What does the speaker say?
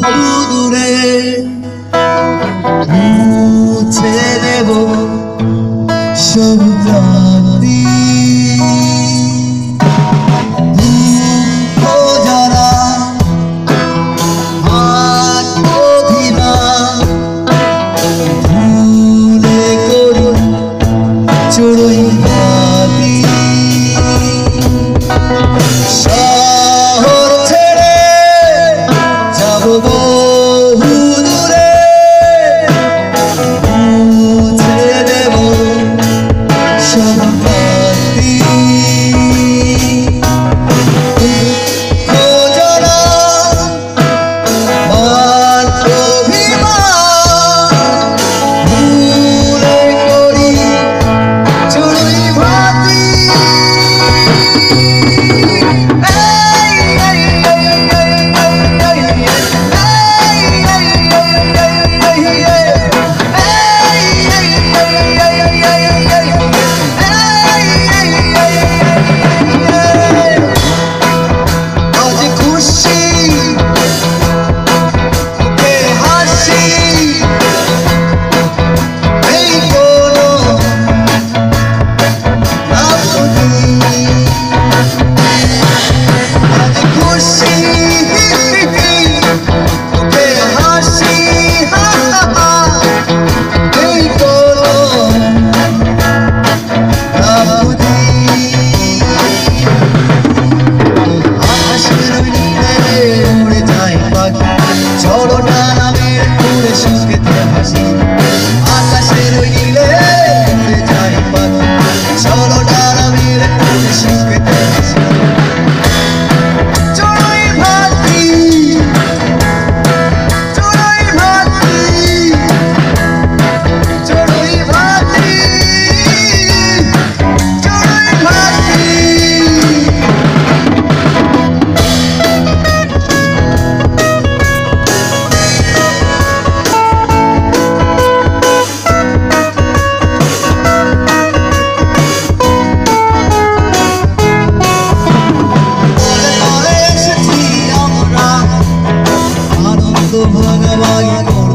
하루들의 우체대보 쇼부터 भगवाई को